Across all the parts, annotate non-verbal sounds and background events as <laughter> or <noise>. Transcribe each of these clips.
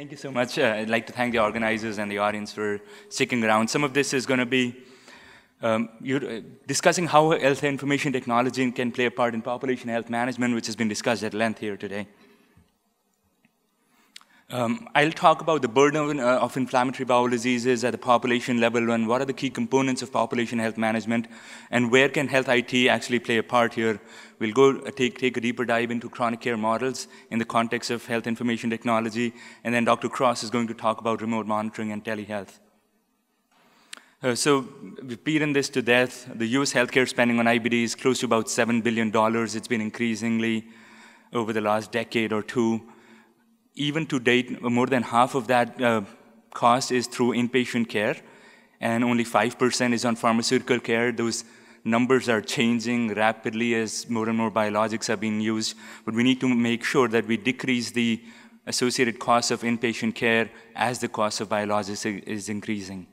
Thank you so much. Uh, I'd like to thank the organizers and the audience for sticking around. Some of this is going to be um, uh, discussing how health information technology can play a part in population health management, which has been discussed at length here today. Um, I'll talk about the burden of, uh, of, inflammatory bowel diseases at the population level and what are the key components of population health management and where can health IT actually play a part here. We'll go uh, take, take a deeper dive into chronic care models in the context of health information technology, and then Dr. Cross is going to talk about remote monitoring and telehealth. Uh, so we've beaten this to death. The US healthcare spending on IBD is close to about $7 billion. It's been increasingly over the last decade or two even to date, more than half of that uh, cost is through inpatient care, and only 5% is on pharmaceutical care. Those numbers are changing rapidly as more and more biologics are being used, but we need to make sure that we decrease the associated cost of inpatient care as the cost of biologics is increasing.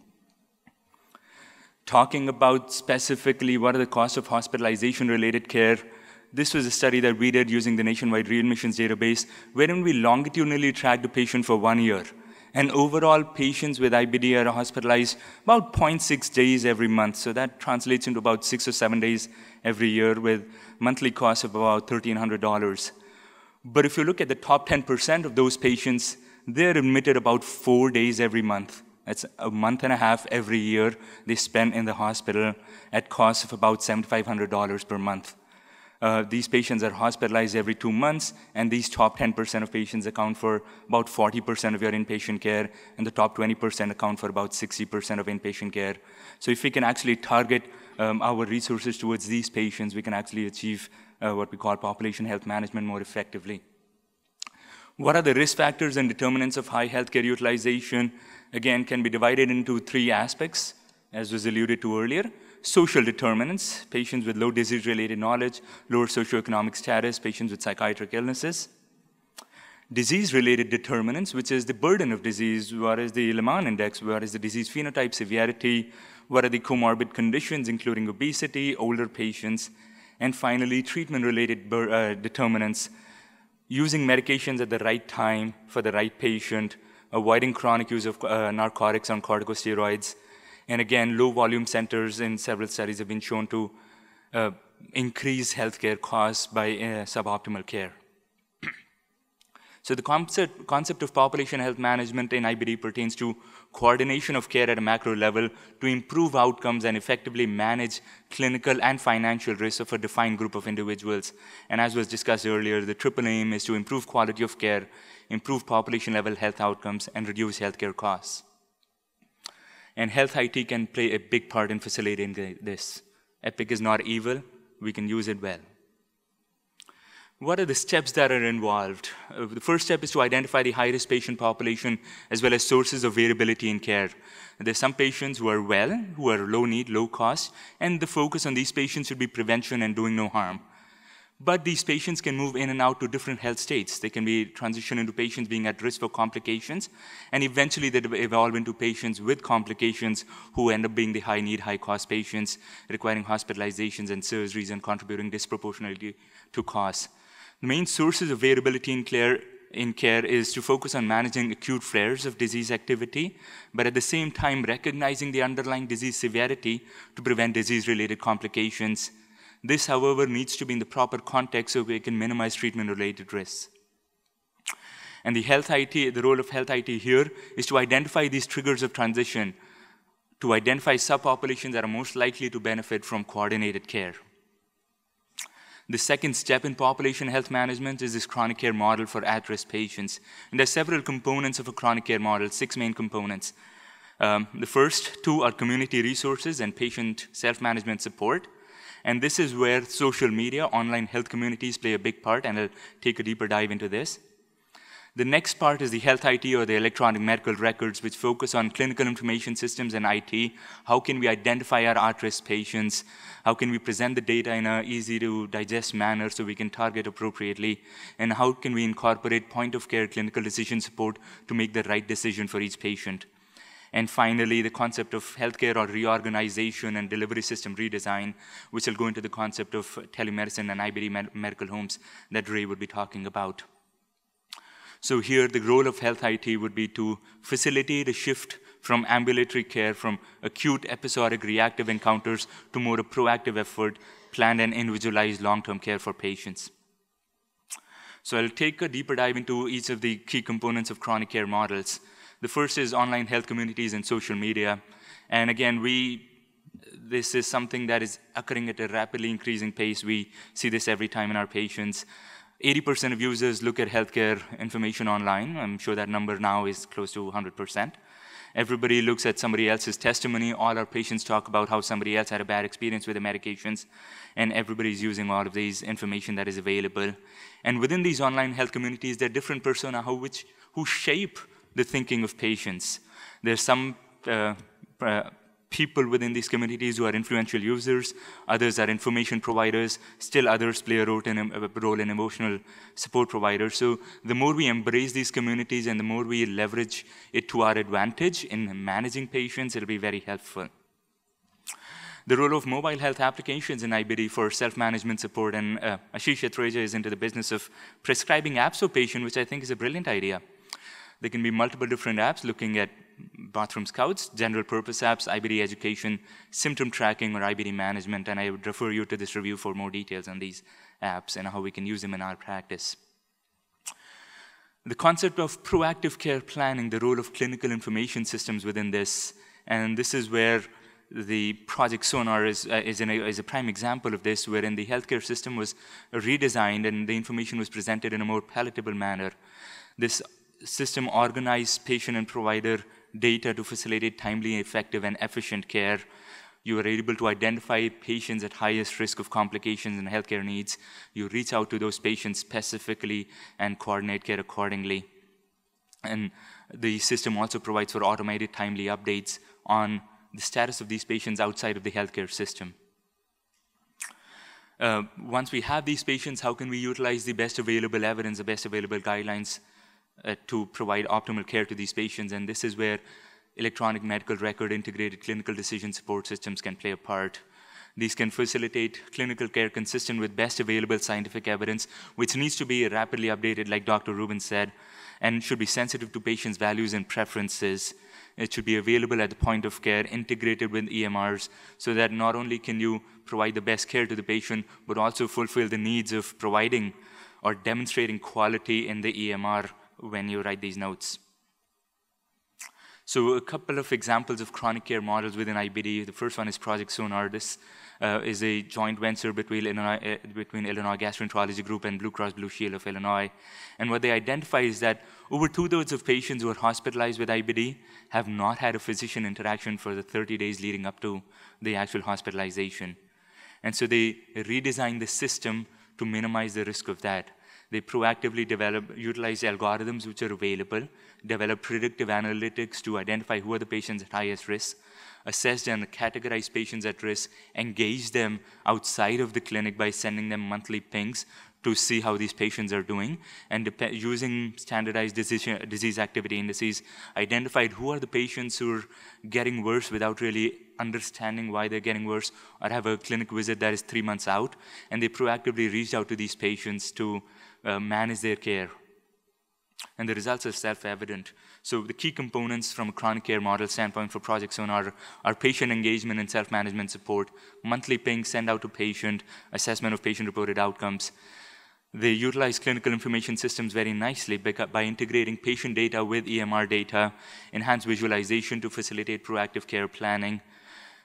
Talking about specifically what are the costs of hospitalization related care, this was a study that we did using the nationwide readmissions database, wherein we longitudinally tracked the patient for one year. And overall, patients with IBD are hospitalized about 0.6 days every month. So that translates into about six or seven days every year with monthly costs of about $1,300. But if you look at the top 10% of those patients, they're admitted about four days every month. That's a month and a half every year they spend in the hospital at cost of about $7,500 per month. Uh, these patients are hospitalized every two months, and these top 10% of patients account for about 40% of your inpatient care, and the top 20% account for about 60% of inpatient care. So if we can actually target um, our resources towards these patients, we can actually achieve uh, what we call population health management more effectively. What are the risk factors and determinants of high healthcare utilization? Again, can be divided into three aspects, as was alluded to earlier social determinants, patients with low disease-related knowledge, lower socioeconomic status, patients with psychiatric illnesses. Disease-related determinants, which is the burden of disease, what is the Lémann index, what is the disease phenotype severity, what are the comorbid conditions, including obesity, older patients, and finally, treatment-related uh, determinants, using medications at the right time for the right patient, avoiding chronic use of uh, narcotics and corticosteroids, and again, low volume centers in several studies have been shown to uh, increase healthcare costs by uh, suboptimal care. <clears throat> so the concept, concept of population health management in IBD pertains to coordination of care at a macro level to improve outcomes and effectively manage clinical and financial risks of a defined group of individuals. And as was discussed earlier, the triple aim is to improve quality of care, improve population level health outcomes, and reduce healthcare costs. And health IT can play a big part in facilitating this. Epic is not evil, we can use it well. What are the steps that are involved? Uh, the first step is to identify the high risk patient population as well as sources of variability in care. There's some patients who are well, who are low need, low cost, and the focus on these patients should be prevention and doing no harm. But these patients can move in and out to different health states. They can be transitioned into patients being at risk for complications, and eventually they evolve into patients with complications who end up being the high need, high cost patients, requiring hospitalizations and surgeries and contributing disproportionately to costs. The main sources of variability in care, in care is to focus on managing acute flares of disease activity, but at the same time recognizing the underlying disease severity to prevent disease related complications this, however, needs to be in the proper context so we can minimize treatment-related risks. And the health IT, the role of health IT here is to identify these triggers of transition, to identify subpopulations that are most likely to benefit from coordinated care. The second step in population health management is this chronic care model for at-risk patients. And there are several components of a chronic care model, six main components. Um, the first two are community resources and patient self-management support. And this is where social media, online health communities play a big part, and I'll take a deeper dive into this. The next part is the health IT or the electronic medical records, which focus on clinical information systems and IT. How can we identify our at-risk patients? How can we present the data in an easy to digest manner so we can target appropriately? And how can we incorporate point of care clinical decision support to make the right decision for each patient? And finally, the concept of healthcare or reorganization and delivery system redesign, which will go into the concept of telemedicine and IBD med medical homes that Ray would be talking about. So here, the role of health IT would be to facilitate a shift from ambulatory care, from acute, episodic, reactive encounters to more a proactive effort, planned and individualized long-term care for patients. So I'll take a deeper dive into each of the key components of chronic care models. The first is online health communities and social media. And again, we this is something that is occurring at a rapidly increasing pace. We see this every time in our patients. 80% of users look at healthcare information online. I'm sure that number now is close to 100%. Everybody looks at somebody else's testimony. All our patients talk about how somebody else had a bad experience with the medications, and everybody's using all of these information that is available. And within these online health communities, there are different persona who, which, who shape the thinking of patients. There's some uh, uh, people within these communities who are influential users, others are information providers, still others play a role in, a role in emotional support providers. So the more we embrace these communities and the more we leverage it to our advantage in managing patients, it'll be very helpful. The role of mobile health applications in IBD for self-management support, and uh, Ashish Atreja is into the business of prescribing apps for patients, which I think is a brilliant idea. There can be multiple different apps looking at bathroom scouts, general purpose apps, IBD education, symptom tracking, or IBD management, and I would refer you to this review for more details on these apps and how we can use them in our practice. The concept of proactive care planning, the role of clinical information systems within this, and this is where the project Sonar is, uh, is, a, is, a, prime example of this, wherein the healthcare system was redesigned and the information was presented in a more palatable manner. This system organized patient and provider data to facilitate timely, effective, and efficient care. You are able to identify patients at highest risk of complications and healthcare needs. You reach out to those patients specifically and coordinate care accordingly. And the system also provides for automated timely updates on the status of these patients outside of the healthcare system. Uh, once we have these patients, how can we utilize the best available evidence, the best available guidelines uh, to provide optimal care to these patients. And this is where electronic medical record integrated clinical decision support systems can play a part. These can facilitate clinical care consistent with best available scientific evidence, which needs to be rapidly updated, like Dr. Rubin said, and should be sensitive to patients' values and preferences. It should be available at the point of care, integrated with EMRs, so that not only can you provide the best care to the patient, but also fulfill the needs of providing or demonstrating quality in the EMR when you write these notes. So a couple of examples of chronic care models within IBD. The first one is Project Sonar. This uh, is a joint venture between Illinois, uh, between Illinois Gastroenterology Group and Blue Cross Blue Shield of Illinois. And what they identify is that over two-thirds of patients who are hospitalized with IBD have not had a physician interaction for the 30 days leading up to the actual hospitalization. And so they redesigned the system to minimize the risk of that. They proactively develop, utilize algorithms which are available, develop predictive analytics to identify who are the patients at highest risk, assess and categorize patients at risk, engage them outside of the clinic by sending them monthly pings to see how these patients are doing, and using standardized disease, disease activity indices, identified who are the patients who are getting worse without really understanding why they're getting worse, or have a clinic visit that is three months out, and they proactively reached out to these patients to uh, manage their care. And the results are self-evident. So the key components from a chronic care model standpoint for Project Sonar are patient engagement and self-management support, monthly ping send out to patient, assessment of patient-reported outcomes. They utilize clinical information systems very nicely by integrating patient data with EMR data, enhance visualization to facilitate proactive care planning,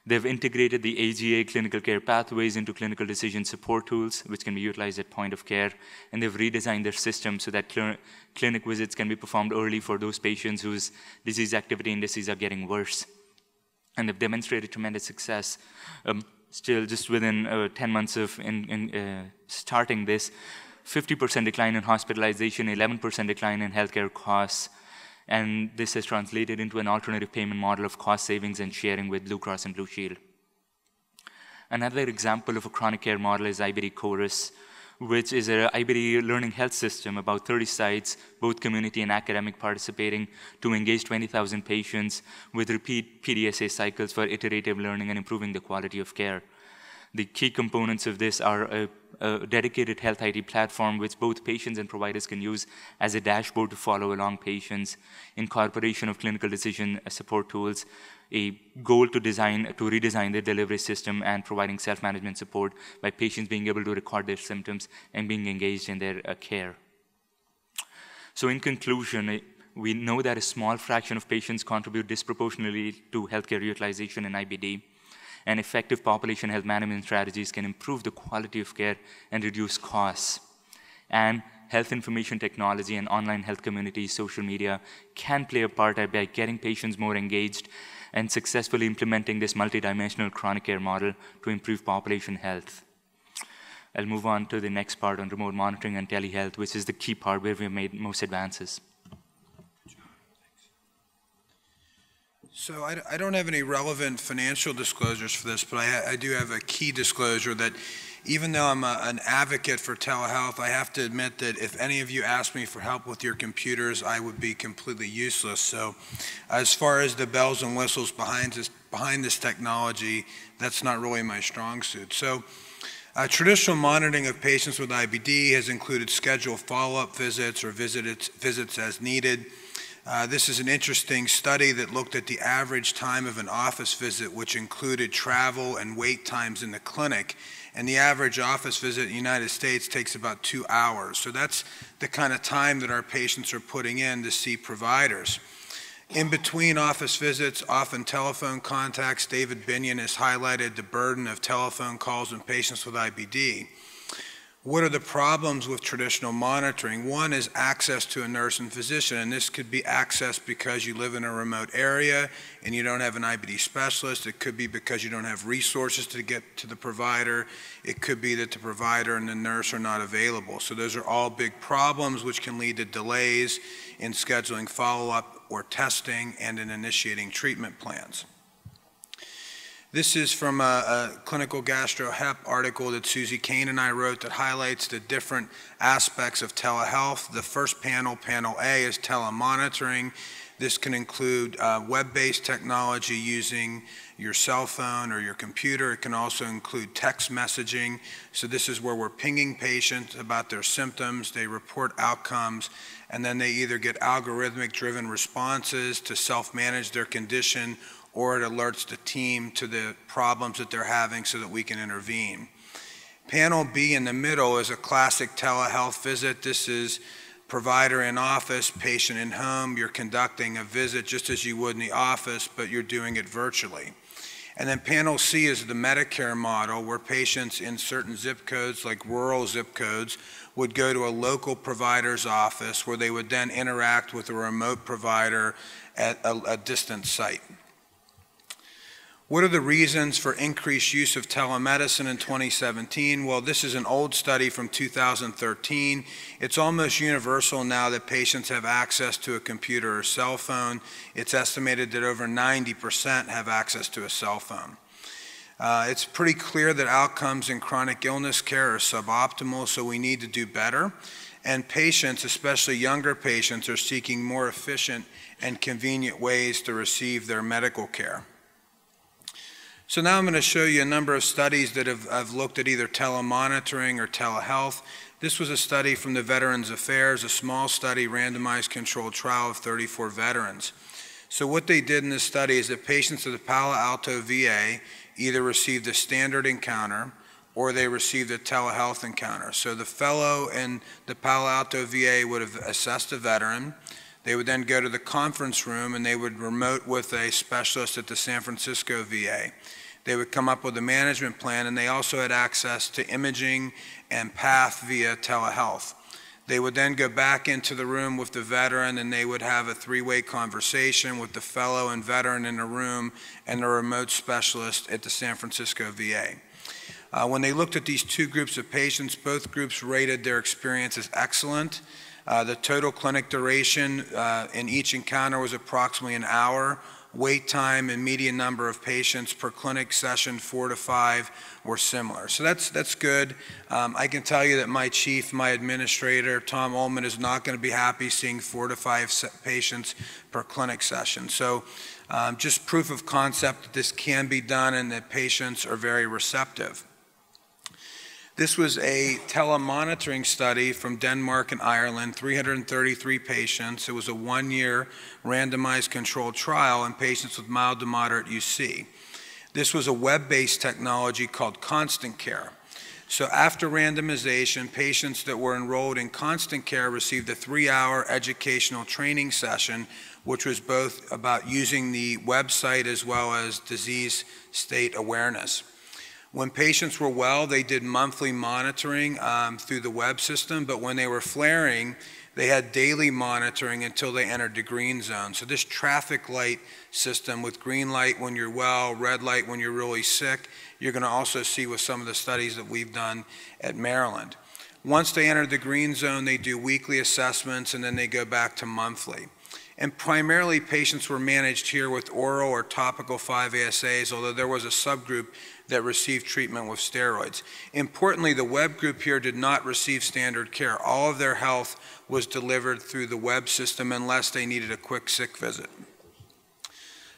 They've integrated the AGA clinical care pathways into clinical decision support tools, which can be utilized at point of care. And they've redesigned their system so that cl clinic visits can be performed early for those patients whose disease activity indices are getting worse. And they've demonstrated tremendous success. Um, still, just within uh, 10 months of in, in, uh, starting this, 50% decline in hospitalization, 11% decline in healthcare costs, and this has translated into an alternative payment model of cost savings and sharing with Blue Cross and Blue Shield. Another example of a chronic care model is IBD Qorus, which is an IBD learning health system, about 30 sites, both community and academic participating to engage 20,000 patients with repeat PDSA cycles for iterative learning and improving the quality of care. The key components of this are a, a dedicated health IT platform which both patients and providers can use as a dashboard to follow along patients, incorporation of clinical decision support tools, a goal to design to redesign the delivery system and providing self-management support by patients being able to record their symptoms and being engaged in their uh, care. So in conclusion, we know that a small fraction of patients contribute disproportionately to healthcare utilization in IBD, and effective population health management strategies can improve the quality of care and reduce costs. And health information technology and online health communities, social media can play a part by getting patients more engaged and successfully implementing this multidimensional chronic care model to improve population health. I'll move on to the next part on remote monitoring and telehealth, which is the key part where we've made most advances. So I, I, don't have any relevant financial disclosures for this, but I, I do have a key disclosure that even though I'm a, an advocate for telehealth, I have to admit that if any of you asked me for help with your computers, I would be completely useless. So as far as the bells and whistles behind this, behind this technology, that's not really my strong suit. So uh, traditional monitoring of patients with IBD has included scheduled follow-up visits or visits, visits as needed. Uh, this is an interesting study that looked at the average time of an office visit, which included travel and wait times in the clinic. And the average office visit in the United States takes about two hours. So that's the kind of time that our patients are putting in to see providers. In between office visits, often telephone contacts, David Binion has highlighted the burden of telephone calls in patients with IBD. What are the problems with traditional monitoring? One is access to a nurse and physician, and this could be access because you live in a remote area and you don't have an IBD specialist. It could be because you don't have resources to get to the provider. It could be that the provider and the nurse are not available. So those are all big problems which can lead to delays in scheduling follow-up or testing and in initiating treatment plans. This is from a, a clinical gastro-hep article that Susie Kane and I wrote that highlights the different aspects of telehealth. The first panel, panel A, is telemonitoring. This can include uh, web-based technology using your cell phone or your computer. It can also include text messaging. So this is where we're pinging patients about their symptoms, they report outcomes, and then they either get algorithmic driven responses to self-manage their condition or it alerts the team to the problems that they're having so that we can intervene. Panel B in the middle is a classic telehealth visit. This is provider in office, patient in home. You're conducting a visit just as you would in the office, but you're doing it virtually. And then panel C is the Medicare model where patients in certain zip codes, like rural zip codes, would go to a local provider's office where they would then interact with a remote provider at a, a distant site. What are the reasons for increased use of telemedicine in 2017? Well, this is an old study from 2013. It's almost universal now that patients have access to a computer or cell phone. It's estimated that over 90% have access to a cell phone. Uh, it's pretty clear that outcomes in chronic illness care are suboptimal, so we need to do better. And patients, especially younger patients, are seeking more efficient and convenient ways to receive their medical care. So now I'm going to show you a number of studies that have, have looked at either telemonitoring or telehealth. This was a study from the Veterans Affairs, a small study, randomized controlled trial of 34 veterans. So what they did in this study is that patients of the Palo Alto VA either received a standard encounter or they received a telehealth encounter. So the fellow in the Palo Alto VA would have assessed a veteran. They would then go to the conference room and they would remote with a specialist at the San Francisco VA. They would come up with a management plan, and they also had access to imaging and PATH via telehealth. They would then go back into the room with the veteran, and they would have a three-way conversation with the fellow and veteran in the room and the remote specialist at the San Francisco VA. Uh, when they looked at these two groups of patients, both groups rated their experience as excellent. Uh, the total clinic duration uh, in each encounter was approximately an hour, wait time and median number of patients per clinic session, four to five, were similar. So that's, that's good. Um, I can tell you that my chief, my administrator, Tom Ullman, is not going to be happy seeing four to five patients per clinic session. So um, just proof of concept that this can be done and that patients are very receptive. This was a telemonitoring study from Denmark and Ireland, 333 patients. It was a one-year randomized controlled trial in patients with mild to moderate UC. This was a web-based technology called Constant Care. So after randomization, patients that were enrolled in Constant Care received a three-hour educational training session, which was both about using the website as well as disease state awareness. When patients were well, they did monthly monitoring um, through the web system, but when they were flaring, they had daily monitoring until they entered the green zone. So this traffic light system with green light when you're well, red light when you're really sick, you're going to also see with some of the studies that we've done at Maryland. Once they enter the green zone, they do weekly assessments and then they go back to monthly. And primarily, patients were managed here with oral or topical 5-ASAs, although there was a subgroup that received treatment with steroids. Importantly, the web group here did not receive standard care. All of their health was delivered through the web system unless they needed a quick sick visit.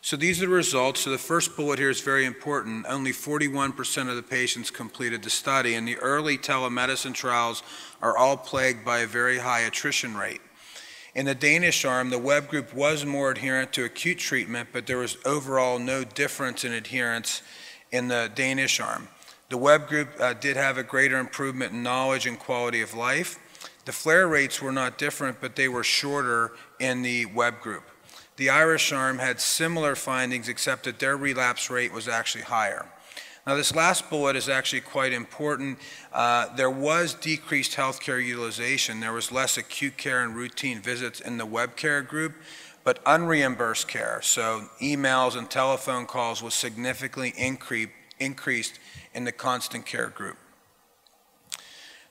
So these are the results. So the first bullet here is very important. Only 41% of the patients completed the study, and the early telemedicine trials are all plagued by a very high attrition rate. In the Danish arm, the web group was more adherent to acute treatment, but there was overall no difference in adherence in the Danish arm. The web group uh, did have a greater improvement in knowledge and quality of life. The flare rates were not different, but they were shorter in the web group. The Irish arm had similar findings, except that their relapse rate was actually higher. Now, this last bullet is actually quite important. Uh, there was decreased healthcare utilization. There was less acute care and routine visits in the web care group, but unreimbursed care, so emails and telephone calls, was significantly incre increased in the constant care group.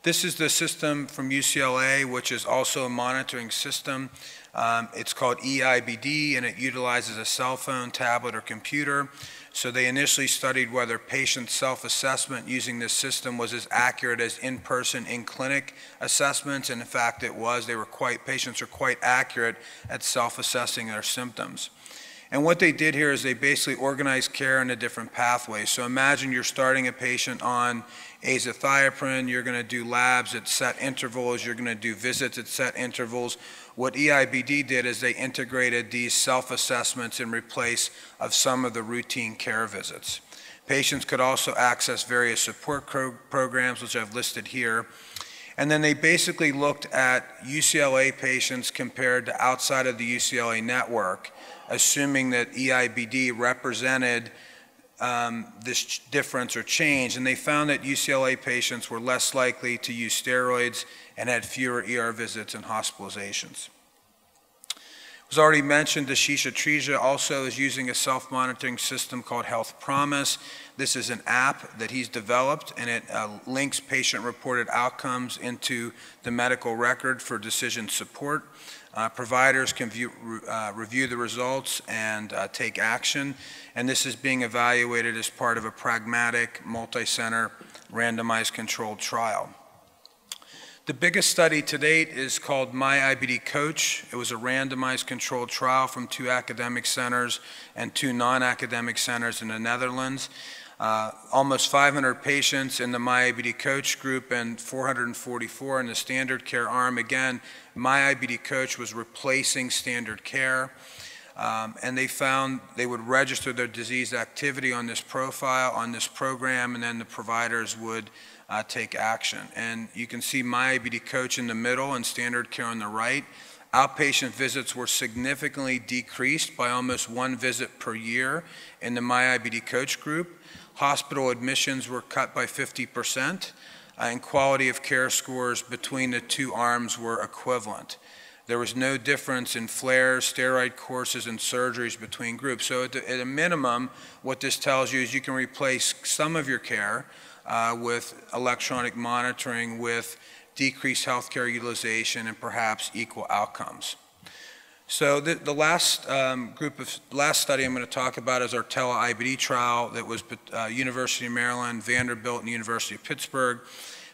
This is the system from UCLA, which is also a monitoring system. Um, it's called EIBD, and it utilizes a cell phone, tablet, or computer. So they initially studied whether patient self-assessment using this system was as accurate as in-person in-clinic assessments, and in fact it was. They were quite, patients are quite accurate at self-assessing their symptoms. And what they did here is they basically organized care into different pathways. So imagine you're starting a patient on azathioprine, you're going to do labs at set intervals, you're going to do visits at set intervals. What EIBD did is they integrated these self-assessments in replace of some of the routine care visits. Patients could also access various support programs, which I've listed here. And then they basically looked at UCLA patients compared to outside of the UCLA network, assuming that EIBD represented um, this difference or change, and they found that UCLA patients were less likely to use steroids and had fewer ER visits and hospitalizations. It was already mentioned Ashish Atreja also is using a self-monitoring system called Health Promise. This is an app that he's developed and it uh, links patient-reported outcomes into the medical record for decision support. Uh, providers can view, uh, review the results and uh, take action, and this is being evaluated as part of a pragmatic, multi-center, randomized controlled trial. The biggest study to date is called My IBD Coach. It was a randomized controlled trial from two academic centers and two non-academic centers in the Netherlands. Uh, almost 500 patients in the MyIBD Coach group and 444 in the standard care arm. Again, MyIBD Coach was replacing standard care. Um, and they found they would register their disease activity on this profile, on this program, and then the providers would uh, take action. And you can see MyIBD Coach in the middle and standard care on the right. Outpatient visits were significantly decreased by almost one visit per year in the MyIBD Coach group. Hospital admissions were cut by 50%, uh, and quality of care scores between the two arms were equivalent. There was no difference in flares, steroid courses, and surgeries between groups. So, at, at a minimum, what this tells you is you can replace some of your care uh, with electronic monitoring, with decreased healthcare utilization, and perhaps equal outcomes. So the, the last um, group of last study I'm going to talk about is our Tele IBD trial that was uh, University of Maryland, Vanderbilt, and University of Pittsburgh.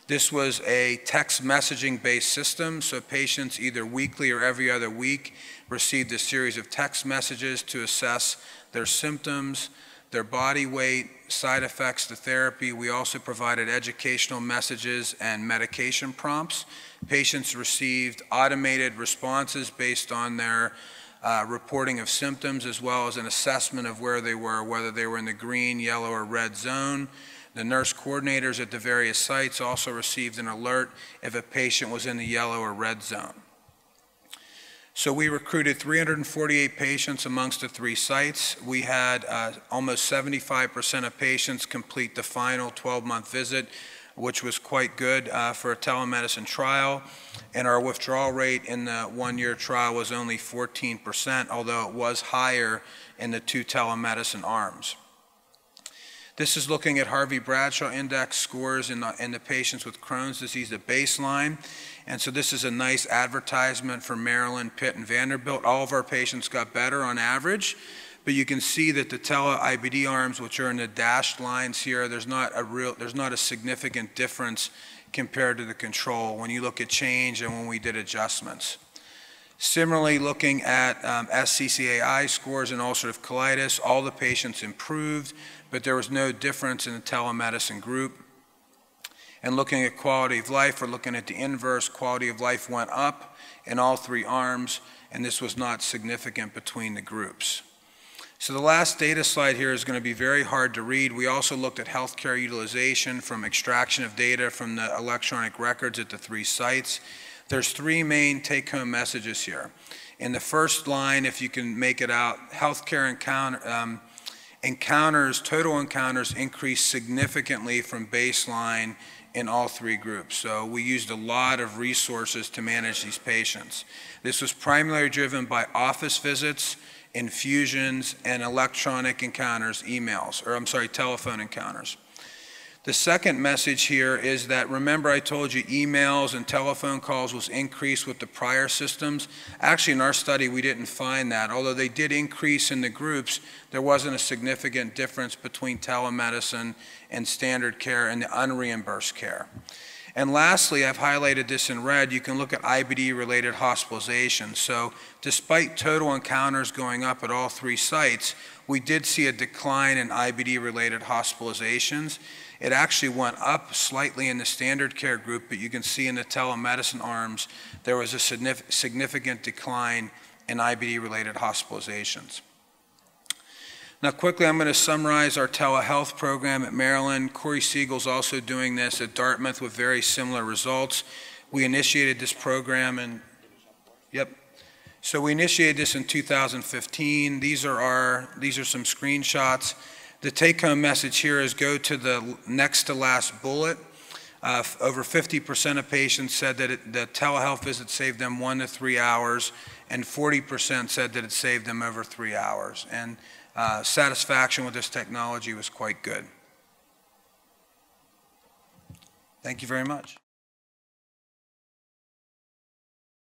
This was a text messaging based system, so patients either weekly or every other week received a series of text messages to assess their symptoms, their body weight, side effects to therapy. We also provided educational messages and medication prompts. Patients received automated responses based on their uh, reporting of symptoms as well as an assessment of where they were, whether they were in the green, yellow, or red zone. The nurse coordinators at the various sites also received an alert if a patient was in the yellow or red zone. So we recruited 348 patients amongst the three sites. We had uh, almost 75% of patients complete the final 12-month visit, which was quite good uh, for a telemedicine trial. And our withdrawal rate in the one-year trial was only 14%, although it was higher in the two telemedicine arms. This is looking at Harvey Bradshaw index scores in the, in the patients with Crohn's disease at baseline. And so this is a nice advertisement for Maryland, Pitt, and Vanderbilt. All of our patients got better on average, but you can see that the tele IBD arms, which are in the dashed lines here, there's not a real, there's not a significant difference compared to the control when you look at change and when we did adjustments. Similarly, looking at um, SCCAI scores in ulcerative colitis, all the patients improved, but there was no difference in the telemedicine group. And looking at quality of life, we're looking at the inverse. Quality of life went up in all three arms, and this was not significant between the groups. So the last data slide here is going to be very hard to read. We also looked at healthcare utilization from extraction of data from the electronic records at the three sites. There's three main take-home messages here. In the first line, if you can make it out, healthcare encounter, um, encounters, total encounters increased significantly from baseline in all three groups. So we used a lot of resources to manage these patients. This was primarily driven by office visits, infusions, and electronic encounters, emails, or I'm sorry, telephone encounters. The second message here is that remember I told you emails and telephone calls was increased with the prior systems. Actually in our study we didn't find that. Although they did increase in the groups, there wasn't a significant difference between telemedicine and standard care and the unreimbursed care. And lastly, I've highlighted this in red, you can look at IBD-related hospitalizations. So despite total encounters going up at all three sites, we did see a decline in IBD-related hospitalizations. It actually went up slightly in the standard care group, but you can see in the telemedicine arms, there was a significant decline in IBD-related hospitalizations. Now, quickly, I'm going to summarize our telehealth program at Maryland. Corey Siegel's also doing this at Dartmouth with very similar results. We initiated this program in, yep. So we initiated this in 2015. These are our, these are some screenshots. The take home message here is go to the next to last bullet. Uh, over 50% of patients said that it, the telehealth visit saved them one to three hours, and 40% said that it saved them over three hours. And uh, satisfaction with this technology was quite good. Thank you very much.